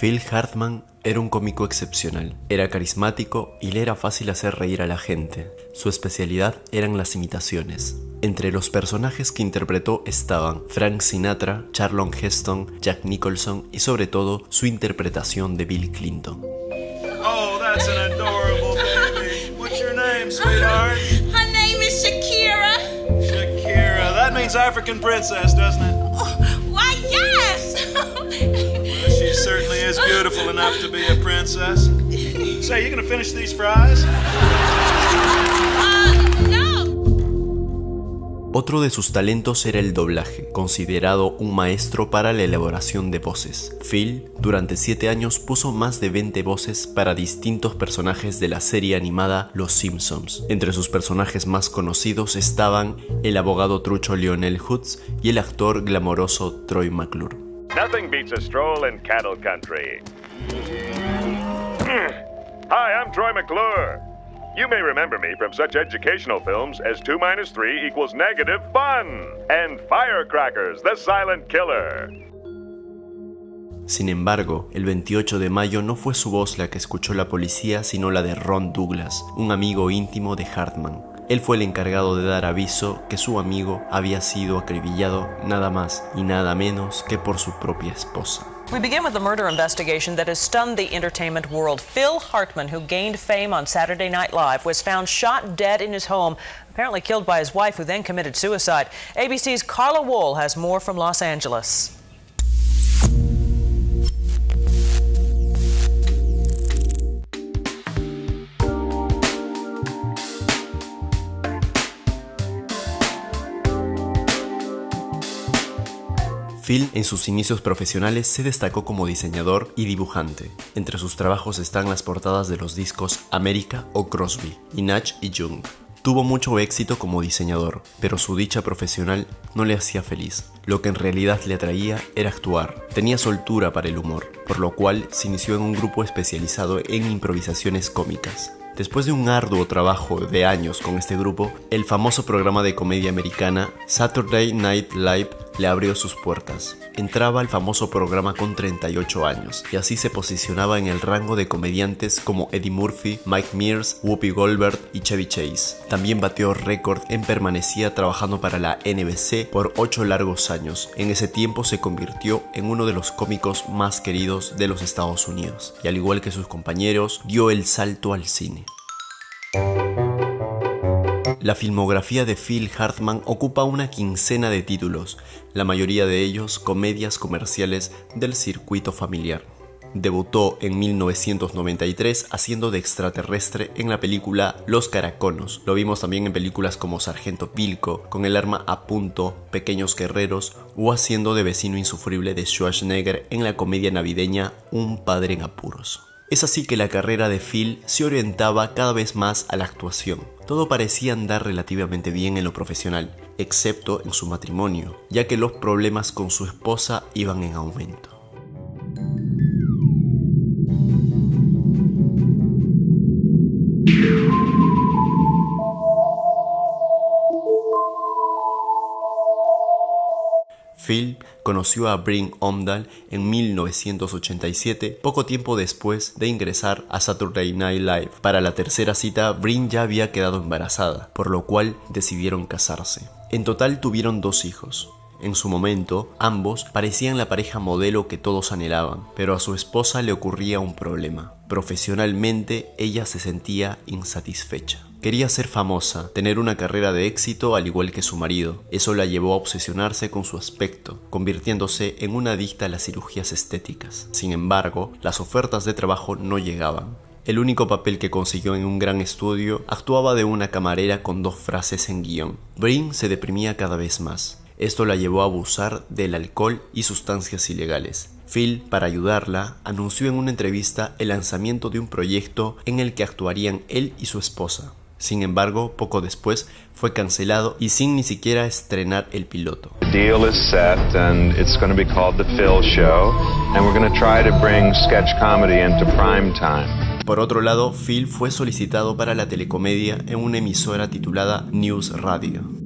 Phil Hartman era un cómico excepcional, era carismático y le era fácil hacer reír a la gente. Su especialidad eran las imitaciones. Entre los personajes que interpretó estaban Frank Sinatra, Charlon Heston, Jack Nicholson y sobre todo su interpretación de Bill Clinton. Oh, that's an adorable baby. What's your name, sweetheart? Her name is Shakira. Shakira. That means African princess, doesn't it? Oh, why, yes. She certainly is beautiful enough to be a princess. Say, you gonna finish these fries? uh, no. Otro de sus talentos era el doblaje, considerado un maestro para la elaboración de voces. Phil, durante 7 años, puso más de 20 voces para distintos personajes de la serie animada Los Simpsons. Entre sus personajes más conocidos estaban el abogado trucho Lionel Hutz y el actor glamoroso Troy McClure. Nothing beats a stroll in cattle country. Hi, I'm Troy McClure. You may remember me from such educational films as 2 minus 3 equals negative fun and Firecrackers, the Silent Killer. Sin embargo, el 28 de mayo no fue su voz la que escuchó la policía, sino la de Ron Douglas, un amigo íntimo de Hartman. Él fue el encargado de dar aviso que su amigo había sido acribillado nada más y nada menos que por su propia esposa. We begin with the murder investigation that has stunned the entertainment world. Phil Hartman, who gained fame on Saturday Night Live, was found shot dead in his home, apparently killed by his wife, who then committed suicide. ABC's Carla Wool has more from Los Angeles. Phil en sus inicios profesionales se destacó como diseñador y dibujante. Entre sus trabajos están las portadas de los discos América o Crosby y Natch y Jung. Tuvo mucho éxito como diseñador, pero su dicha profesional no le hacía feliz. Lo que en realidad le atraía era actuar. Tenía soltura para el humor, por lo cual se inició en un grupo especializado en improvisaciones cómicas. Después de un arduo trabajo de años con este grupo, el famoso programa de comedia americana Saturday Night Live le abrió sus puertas. Entraba al famoso programa con 38 años y así se posicionaba en el rango de comediantes como Eddie Murphy, Mike Mears, Whoopi Goldberg y Chevy Chase. También batió récord en permanecía trabajando para la NBC por 8 largos años. En ese tiempo se convirtió en uno de los cómicos más queridos de los Estados Unidos y al igual que sus compañeros dio el salto al cine. La filmografía de Phil Hartman ocupa una quincena de títulos, la mayoría de ellos comedias comerciales del circuito familiar. Debutó en 1993 haciendo de extraterrestre en la película Los Caraconos. Lo vimos también en películas como Sargento Pilco, Con el arma a punto, Pequeños Guerreros o haciendo de vecino insufrible de Schwarzenegger en la comedia navideña Un padre en apuros. Es así que la carrera de Phil se orientaba cada vez más a la actuación. Todo parecía andar relativamente bien en lo profesional, excepto en su matrimonio, ya que los problemas con su esposa iban en aumento. Phil conoció a Bryn Omdal en 1987, poco tiempo después de ingresar a Saturday Night Live. Para la tercera cita, Bryn ya había quedado embarazada, por lo cual decidieron casarse. En total tuvieron dos hijos. En su momento, ambos parecían la pareja modelo que todos anhelaban, pero a su esposa le ocurría un problema. Profesionalmente, ella se sentía insatisfecha. Quería ser famosa, tener una carrera de éxito al igual que su marido. Eso la llevó a obsesionarse con su aspecto, convirtiéndose en una adicta a las cirugías estéticas. Sin embargo, las ofertas de trabajo no llegaban. El único papel que consiguió en un gran estudio actuaba de una camarera con dos frases en guion. Brin se deprimía cada vez más. Esto la llevó a abusar del alcohol y sustancias ilegales. Phil, para ayudarla, anunció en una entrevista el lanzamiento de un proyecto en el que actuarían él y su esposa. Sin embargo, poco después fue cancelado y sin ni siquiera estrenar el piloto. The deal is set, and it's going to be called The Phil Show, and we're going to try to bring sketch comedy into prime time. Por otro lado, Phil fue solicitado para la telecomedia en una emisora titulada News Radio.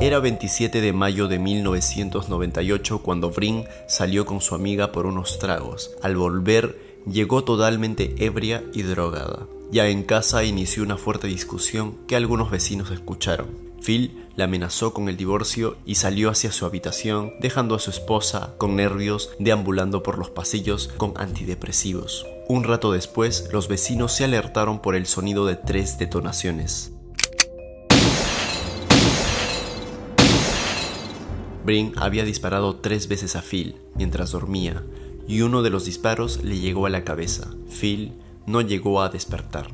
Era 27 de mayo de 1998 cuando Brin salió con su amiga por unos tragos. Al volver, llegó totalmente ebria y drogada. Ya en casa inició una fuerte discusión que algunos vecinos escucharon. Phil la amenazó con el divorcio y salió hacia su habitación, dejando a su esposa con nervios deambulando por los pasillos con antidepresivos. Un rato después, los vecinos se alertaron por el sonido de tres detonaciones. Brin había disparado tres veces a Phil mientras dormía, y uno de los disparos le llegó a la cabeza. Phil no llegó a despertar.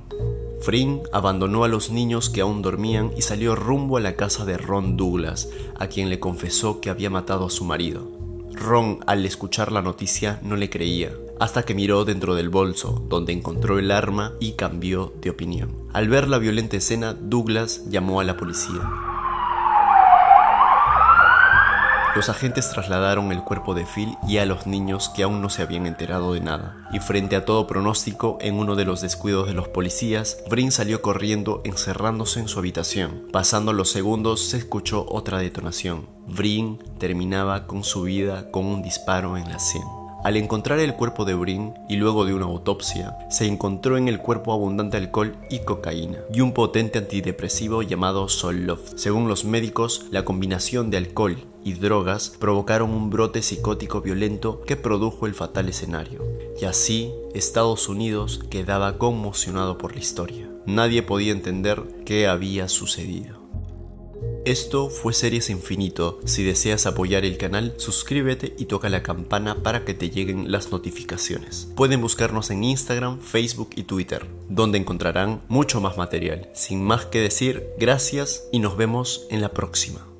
Fring abandonó a los niños que aún dormían y salió rumbo a la casa de Ron Douglas, a quien le confesó que había matado a su marido. Ron, al escuchar la noticia, no le creía, hasta que miró dentro del bolso, donde encontró el arma y cambió de opinión. Al ver la violenta escena, Douglas llamó a la policía. Los agentes trasladaron el cuerpo de Phil y a los niños que aún no se habían enterado de nada. Y frente a todo pronóstico, en uno de los descuidos de los policías, Brin salió corriendo encerrándose en su habitación. Pasando los segundos se escuchó otra detonación. Brin terminaba con su vida con un disparo en la sien. Al encontrar el cuerpo de Brin y luego de una autopsia, se encontró en el cuerpo abundante alcohol y cocaína y un potente antidepresivo llamado Zoloft. Según los médicos, la combinación de alcohol y drogas provocaron un brote psicótico violento que produjo el fatal escenario. Y así, Estados Unidos quedaba conmocionado por la historia. Nadie podía entender qué había sucedido. Esto fue Series Infinito. Si deseas apoyar el canal, suscríbete y toca la campana para que te lleguen las notificaciones. Pueden buscarnos en Instagram, Facebook y Twitter, donde encontrarán mucho más material. Sin más que decir, gracias y nos vemos en la próxima.